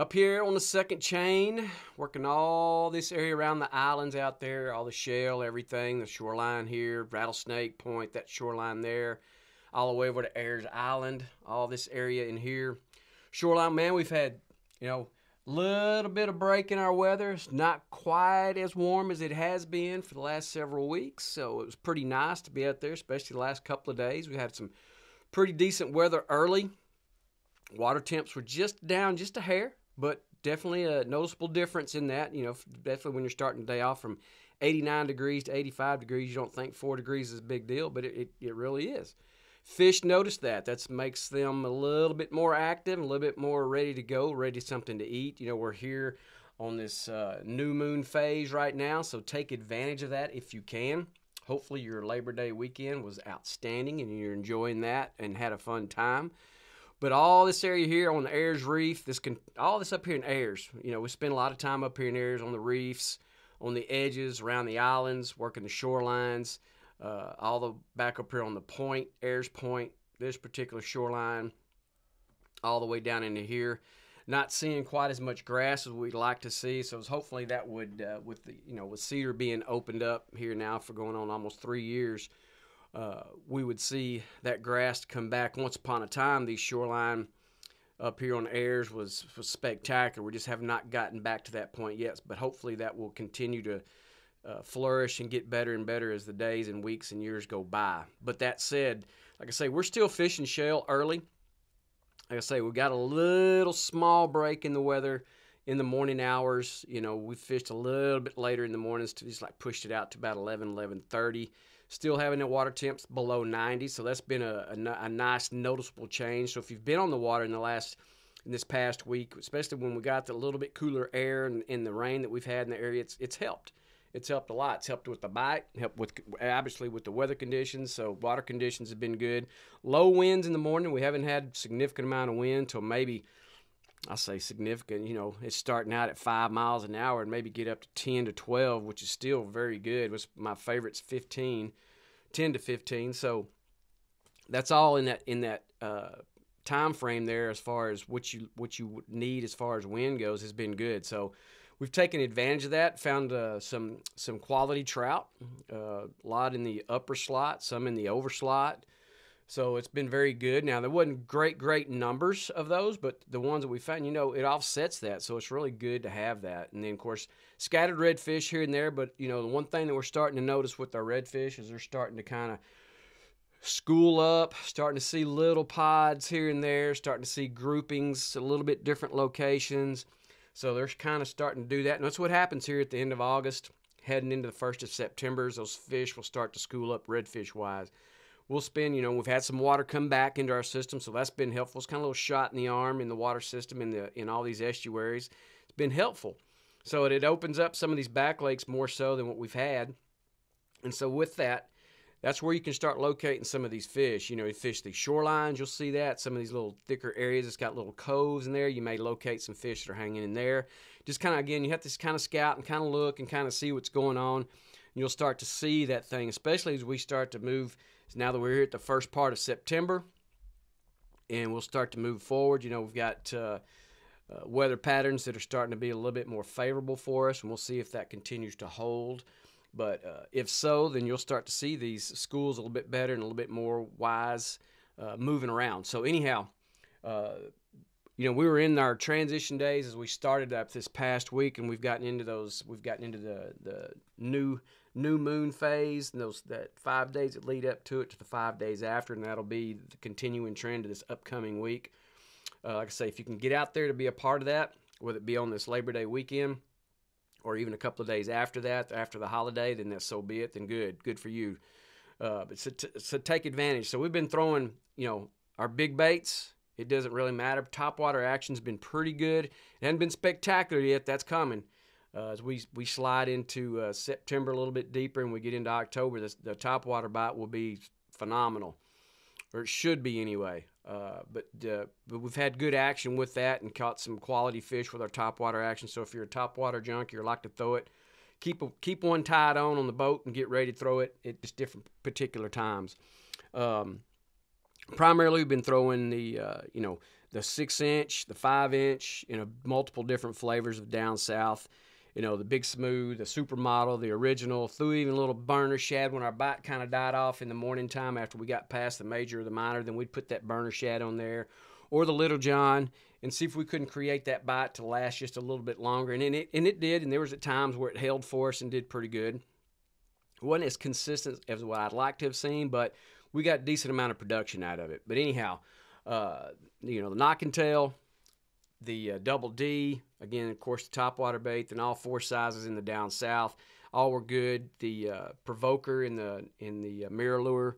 Up here on the second chain, working all this area around the islands out there, all the shell, everything, the shoreline here, Rattlesnake Point, that shoreline there, all the way over to Ayers Island, all this area in here. Shoreline, man, we've had, you know, a little bit of break in our weather. It's not quite as warm as it has been for the last several weeks, so it was pretty nice to be out there, especially the last couple of days. We had some pretty decent weather early. Water temps were just down just a hair, but definitely a noticeable difference in that. You know, definitely when you're starting the day off from 89 degrees to 85 degrees, you don't think four degrees is a big deal, but it, it, it really is. Fish notice that. That makes them a little bit more active, a little bit more ready to go, ready something to eat. You know, we're here on this uh, new moon phase right now, so take advantage of that if you can. Hopefully, your Labor Day weekend was outstanding and you're enjoying that and had a fun time. But all this area here on the Ayers Reef, this can all this up here in Ayers. You know, we spend a lot of time up here in Ayers on the reefs, on the edges, around the islands, working the shorelines uh, all the back up here on the point, Ayers Point, this particular shoreline, all the way down into here. Not seeing quite as much grass as we'd like to see, so hopefully that would, uh, with the you know with cedar being opened up here now for going on almost three years, uh, we would see that grass come back. Once upon a time, the shoreline up here on Ayers was was spectacular. We just have not gotten back to that point yet, but hopefully that will continue to uh, flourish and get better and better as the days and weeks and years go by. But that said, like I say, we're still fishing shell early. Like I say, we got a little small break in the weather in the morning hours. You know, we fished a little bit later in the mornings to just like pushed it out to about 11, 11.30. Still having the water temps below 90, so that's been a, a, a nice noticeable change. So if you've been on the water in the last in this past week, especially when we got the little bit cooler air and, and the rain that we've had in the area, it's, it's helped it's helped a lot. It's helped with the bite, helped with obviously with the weather conditions. So water conditions have been good. Low winds in the morning. We haven't had significant amount of wind till maybe I say significant. You know, it's starting out at five miles an hour and maybe get up to ten to twelve, which is still very good. Was my favorite's 15, 10 to fifteen. So that's all in that in that uh, time frame there as far as what you what you need as far as wind goes has been good. So we've taken advantage of that. Found uh, some some quality trout, uh, a lot in the upper slot, some in the over slot. So it's been very good. Now there wasn't great great numbers of those, but the ones that we found, you know, it offsets that. So it's really good to have that. And then of course scattered redfish here and there. But you know the one thing that we're starting to notice with our redfish is they're starting to kind of school up, starting to see little pods here and there, starting to see groupings, a little bit different locations. So they're kind of starting to do that. And that's what happens here at the end of August, heading into the 1st of September. Those fish will start to school up redfish wise. We'll spend, you know, we've had some water come back into our system, so that's been helpful. It's kind of a little shot in the arm in the water system in the in all these estuaries. It's been helpful. So it, it opens up some of these back lakes more so than what we've had. And so with that, that's where you can start locating some of these fish. You know, you fish these shorelines, you'll see that. Some of these little thicker areas, it's got little coves in there. You may locate some fish that are hanging in there. Just kind of, again, you have to kind of scout and kind of look and kind of see what's going on. And you'll start to see that thing, especially as we start to move. Now that we're here at the first part of September, and we'll start to move forward. You know, we've got uh, uh, weather patterns that are starting to be a little bit more favorable for us, and we'll see if that continues to hold. But uh, if so, then you'll start to see these schools a little bit better and a little bit more wise uh, moving around. So, anyhow, uh, you know, we were in our transition days as we started up this past week, and we've gotten into those. We've gotten into the the new new moon phase, and those that five days that lead up to it to the five days after, and that'll be the continuing trend of this upcoming week. Uh, like I say, if you can get out there to be a part of that, whether it be on this Labor Day weekend or even a couple of days after that, after the holiday, then that's so be it. Then good, good for you. Uh, but so, t- so take advantage. So we've been throwing, you know, our big baits. It doesn't really matter. Top water action's been pretty good. It hasn't been spectacular yet. That's coming. Uh, as we we slide into uh, September a little bit deeper and we get into October, the, the top water bite will be phenomenal, or it should be anyway. Uh, but uh, but we've had good action with that and caught some quality fish with our top water action. So if you're a top water junkie or like to throw it, keep a, keep one tied on on the boat and get ready to throw it at just different particular times. Um, primarily, we've been throwing the uh, you know the six inch, the five inch, you know, multiple different flavors of down south. You know, the big smooth, the supermodel, the original, threw even a little burner shad when our bite kind of died off in the morning time after we got past the major or the minor, then we'd put that burner shad on there. Or the little john and see if we couldn't create that bite to last just a little bit longer. And it and it did, and there was at times where it held for us and did pretty good. It wasn't as consistent as what I'd like to have seen, but we got a decent amount of production out of it. But anyhow, uh, you know, the knock and tail, the uh, double D, again, of course, the top water bait, then all four sizes in the down south, all were good. The uh, provoker in the in the uh, MirrOlure,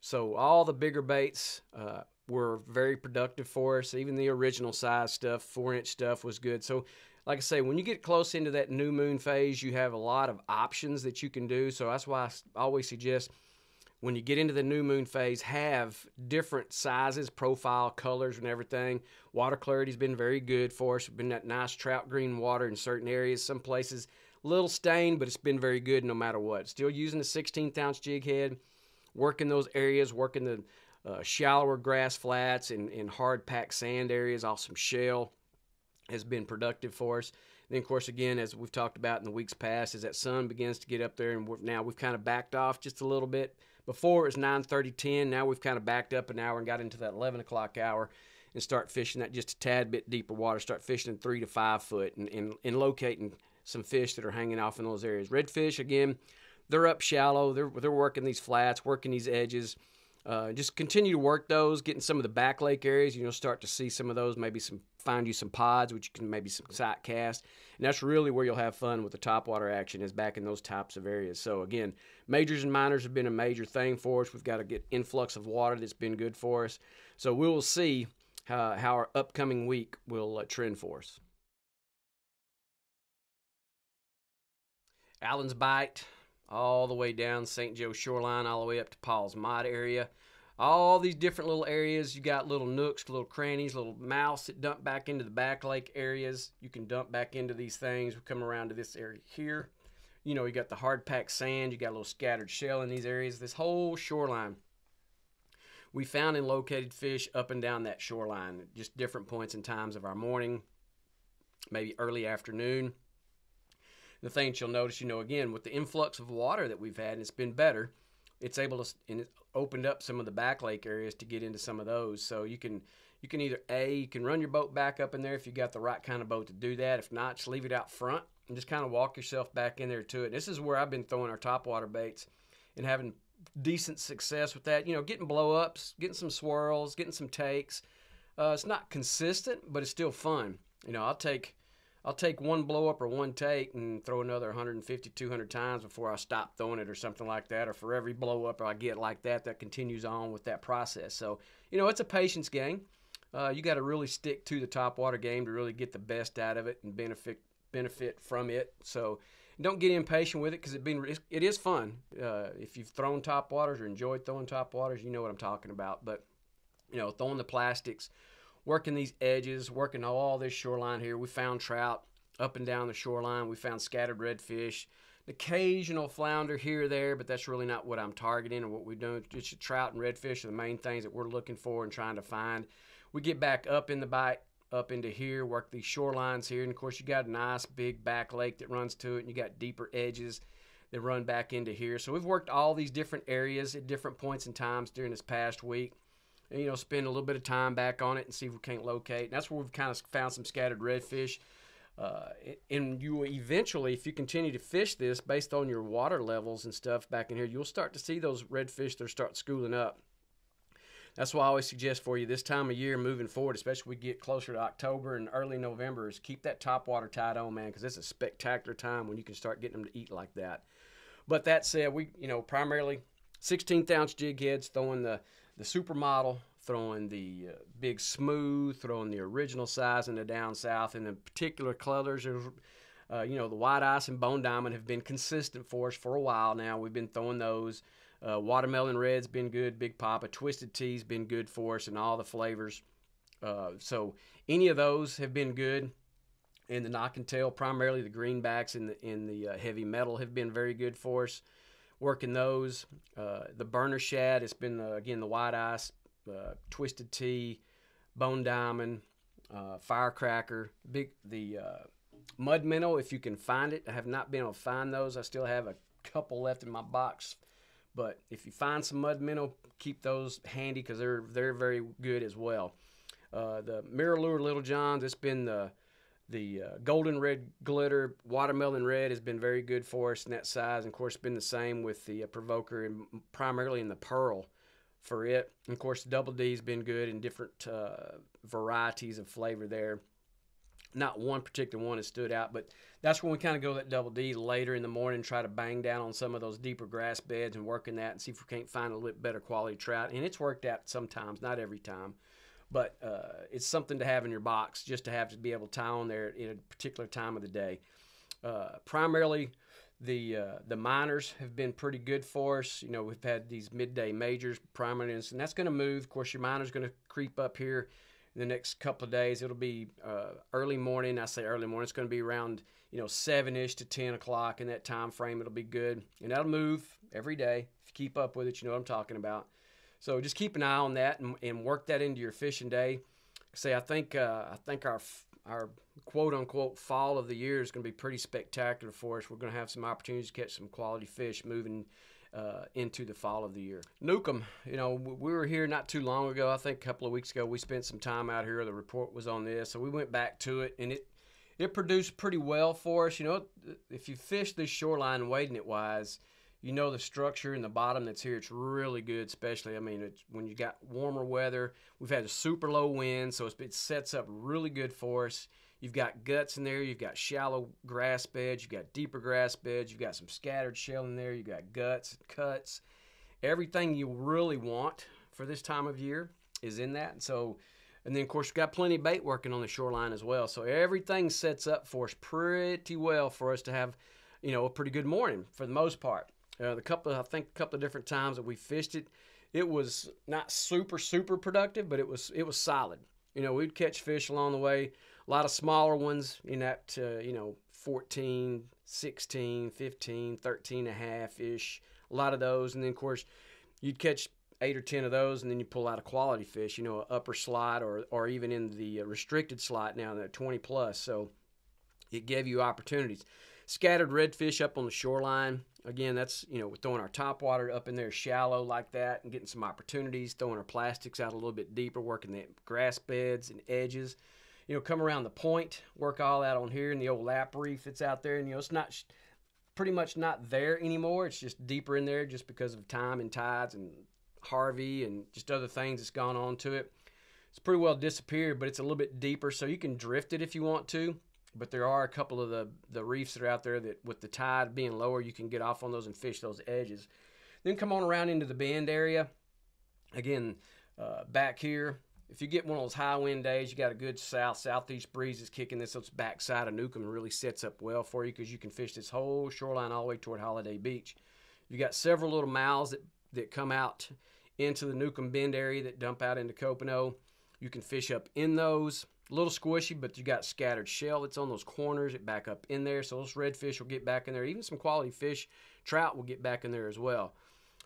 so all the bigger baits uh, were very productive for us. Even the original size stuff, four inch stuff, was good. So, like I say, when you get close into that new moon phase, you have a lot of options that you can do. So that's why I always suggest when you get into the new moon phase, have different sizes, profile, colors, and everything. Water clarity's been very good for us. We've Been that nice trout green water in certain areas. Some places, little stained, but it's been very good no matter what. Still using the 16th ounce jig head, working those areas, working the uh, shallower grass flats and, and hard packed sand areas off some shale has been productive for us. Then, of course, again, as we've talked about in the weeks past, as that sun begins to get up there, and now we've kind of backed off just a little bit. Before it was 9 30, 10. Now we've kind of backed up an hour and got into that 11 o'clock hour and start fishing that just a tad bit deeper water. Start fishing in three to five foot and, and, and locating some fish that are hanging off in those areas. Redfish, again, they're up shallow. They're, they're working these flats, working these edges. Uh, just continue to work those, getting some of the back lake areas. You'll start to see some of those, maybe some find you some pods, which you can maybe some sight cast. And that's really where you'll have fun with the top water action is back in those types of areas. So again, majors and minors have been a major thing for us. We've got to get influx of water that's been good for us. So we will see how, how our upcoming week will uh, trend for us. Allen's Bight, all the way down St. Joe shoreline, all the way up to Paul's Mott area. All these different little areas. You got little nooks, little crannies, little mouths that dump back into the back lake areas. You can dump back into these things. We come around to this area here. You know, you got the hard packed sand. You got a little scattered shell in these areas. This whole shoreline. We found and located fish up and down that shoreline, just different points and times of our morning, maybe early afternoon the things you'll notice, you know, again, with the influx of water that we've had, and it's been better, it's able to, and it opened up some of the back lake areas to get into some of those. So you can, you can either A, you can run your boat back up in there if you got the right kind of boat to do that. If not, just leave it out front and just kind of walk yourself back in there to it. This is where I've been throwing our topwater baits and having decent success with that. You know, getting blow ups, getting some swirls, getting some takes. Uh, it's not consistent, but it's still fun. You know, I'll take I'll take one blow up or one take and throw another 150, 200 times before I stop throwing it or something like that. Or for every blow up I get like that, that continues on with that process. So, you know, it's a patience game. Uh, you got to really stick to the top water game to really get the best out of it and benefit benefit from it. So, don't get impatient with it because it been it is fun. Uh, if you've thrown top waters or enjoyed throwing top waters, you know what I'm talking about. But you know, throwing the plastics working these edges, working all this shoreline here. We found trout up and down the shoreline. We found scattered redfish, an occasional flounder here or there, but that's really not what I'm targeting or what we're doing. Just trout and redfish are the main things that we're looking for and trying to find. We get back up in the Bight, up into here, work these shorelines here, and of course you got a nice big back lake that runs to it, and you got deeper edges that run back into here. So we've worked all these different areas at different points and times during this past week and, you know, spend a little bit of time back on it and see if we can't locate. And that's where we've kind of found some scattered redfish. Uh, and you will eventually, if you continue to fish this based on your water levels and stuff back in here, you'll start to see those redfish that start schooling up. That's why I always suggest for you this time of year moving forward, especially we get closer to October and early November, is keep that top water tied on, man, because it's a spectacular time when you can start getting them to eat like that. But that said, we, you know, primarily 16th ounce jig heads, throwing the the supermodel, throwing the uh, big smooth, throwing the original size in the down south, and the particular colors. Uh, you know, the white ice and bone diamond have been consistent for us for a while now. We've been throwing those. Uh, watermelon red's been good. Big Papa Twisted Tea's been good for us, and all the flavors. Uh, so any of those have been good. And the knock and tail, primarily the greenbacks and the, in the uh, heavy metal, have been very good for us working those. Uh, the burner shad, it's been, uh, again, the white ice, uh, twisted tea, bone diamond, uh, firecracker, big the uh, mud minnow if you can find it. I have not been able to find those. I still have a couple left in my box, but if you find some mud minnow, keep those handy because they're they're very good as well. The MirrOlure Little Johns, it's been the the uh, golden red glitter watermelon red has been very good for us in that size. And of course, been the same with the uh, provoker and primarily in the pearl for it. And of course, double D has been good in different uh, varieties of flavor there. Not one particular one has stood out, but that's when we kind of go that double D later in the morning, try to bang down on some of those deeper grass beds and work in that and see if we can't find a little bit better quality trout. And it's worked out sometimes, not every time but uh, it's something to have in your box just to have to be able to tie on there in a particular time of the day. Uh, primarily, the uh, the minors have been pretty good for us. You know, we've had these midday majors, primarily, and that's going to move. Of course, your minor's going to creep up here in the next couple of days. It'll be uh, early morning. I say early morning. It's going to be around you know seven ish to ten o'clock in that time frame. It'll be good, and that'll move every day. If you keep up with it, you know what I'm talking about. So just keep an eye on that and, and work that into your fishing day. Say, I think uh, I think our our quote unquote fall of the year is going to be pretty spectacular for us. We're going to have some opportunities to catch some quality fish moving uh, into the fall of the year. Newcomb, you know, we were here not too long ago. I think a couple of weeks ago, we spent some time out here. The report was on this, so we went back to it, and it it produced pretty well for us. You know, if you fish this shoreline wading it wise, you know the structure in the bottom that's here it's really good especially i mean when you got warmer weather we've had a super low wind so it sets up really good for us. You've got guts in there you've got shallow grass beds you've got deeper grass beds you've got some scattered shell in there you've got guts cuts. Everything you really want for this time of year is in that and so and then of course we've got plenty of bait working on the shoreline as well so everything sets up for us pretty well for us to have you know a pretty good morning for the most part uh, the couple, I think, a couple of different times that we fished it, it was not super super productive, but it was it was solid. You know, we'd catch fish along the way, a lot of smaller ones in that uh, you know 14, 16, 15, 13 and a half ish, a lot of those, and then of course you'd catch eight or ten of those, and then you pull out a quality fish, you know, an upper slot or or even in the restricted slot now, that 20 plus. So it gave you opportunities. Scattered redfish up on the shoreline. Again, that's, you know, we're throwing our top water up in there shallow like that and getting some opportunities, throwing our plastics out a little bit deeper, working the grass beds and edges. You know, come around the point, work all that on here in the old lap reef that's out there. And, you know, it's not pretty much not there anymore. It's just deeper in there just because of time and tides and Harvey and just other things that's gone on to it. It's pretty well disappeared, but it's a little bit deeper, so you can drift it if you want to but there are a couple of the, the reefs that are out there that with the tide being lower, you can get off on those and fish those edges. Then come on around into the bend area. Again, uh, back here, if you get one of those high wind days, you got a good south southeast breeze that's kicking this backside of Newcomb really sets up well for you because you can fish this whole shoreline all the way toward Holiday Beach. You got several little mouths that, that come out into the Newcomb Bend area that dump out into Copano. You can fish up in those little squishy, but you got scattered shell that's on those corners. It back up in there, so those redfish will get back in there. Even some quality fish, trout will get back in there as well.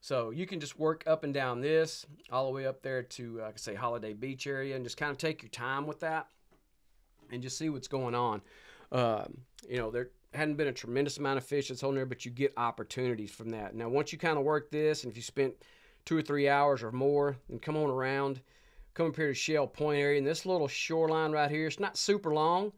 So you can just work up and down this, all the way up there to, uh, I say, Holiday Beach area, and just kind of take your time with that, and just see what's going on. Um, you know, there hadn't been a tremendous amount of fish that's on there, but you get opportunities from that. Now, once you kind of work this, and if you spent two or three hours or more, then come on around come up here to Shell Point area, and this little shoreline right here, it's not super long,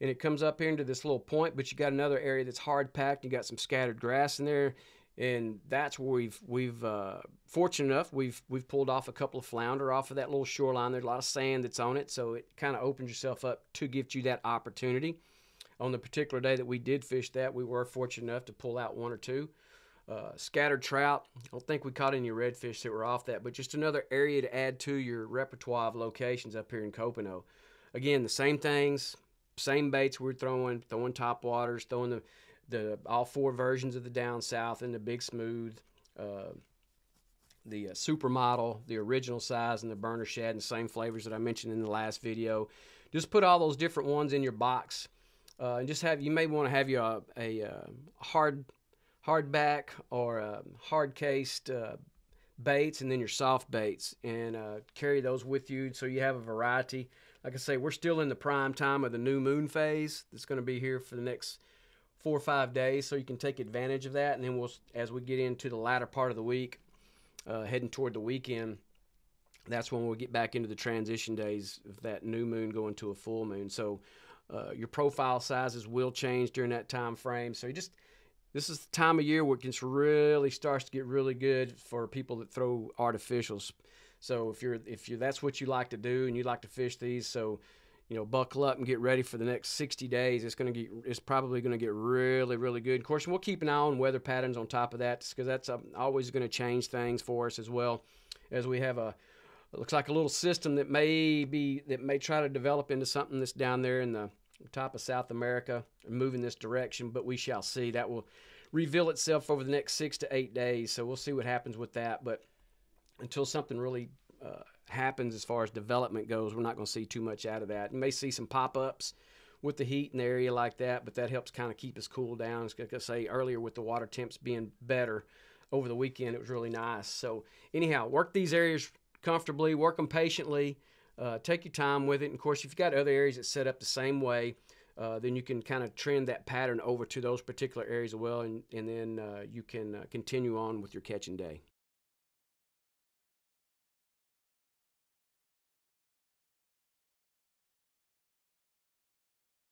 and it comes up here into this little point, but you got another area that's hard packed. You got some scattered grass in there, and that's where we've we've uh, fortunate enough we've we've pulled off a couple of flounder off of that little shoreline. There's a lot of sand that's on it, so it kind of opens yourself up to give you that opportunity. On the particular day that we did fish that, we were fortunate enough to pull out one or two. Uh, scattered trout. I don't think we caught any redfish that were off that, but just another area to add to your repertoire of locations up here in Copano. Again, the same things, same baits we're throwing, throwing top waters, throwing the, the all four versions of the down south and the big smooth, uh, the uh, supermodel, the original size, and the burner shad, and same flavors that I mentioned in the last video. Just put all those different ones in your box, uh, and just have you may want to have you a, a, a uh, hard hardback or a hard cased uh, baits and then your soft baits and uh, carry those with you so you have a variety. Like I say, we're still in the prime time of the new moon phase. That's going to be here for the next four or five days, so you can take advantage of that. And then we'll, as we get into the latter part of the week, uh, heading toward the weekend, that's when we'll get back into the transition days of that new moon going to a full moon. So uh, your profile sizes will change during that time frame. So you just this is the time of year where it gets really starts to get really good for people that throw artificials. So if you're if you that's what you like to do and you like to fish these, so you know buckle up and get ready for the next 60 days. It's going to get it's probably going to get really really good. Of course, we'll keep an eye on weather patterns on top of that because that's um, always going to change things for us as well as we have a looks like a little system that may be that may try to develop into something that's down there in the top of South America and move in this direction, but we shall see. That will reveal itself over the next six to eight days. So we'll see what happens with that. But until something really uh, happens as far as development goes, we're not going to see too much out of that. You may see some pop ups with the heat in the area like that, but that helps kind of keep us cool down. Like I say earlier, with the water temps being better over the weekend, it was really nice. So, anyhow, work these areas comfortably, work them patiently. Uh, take your time with it. And of course, if you've got other areas that set up the same way, uh, then you can kind of trend that pattern over to those particular areas as well, and, and then uh, you can uh, continue on with your catching day.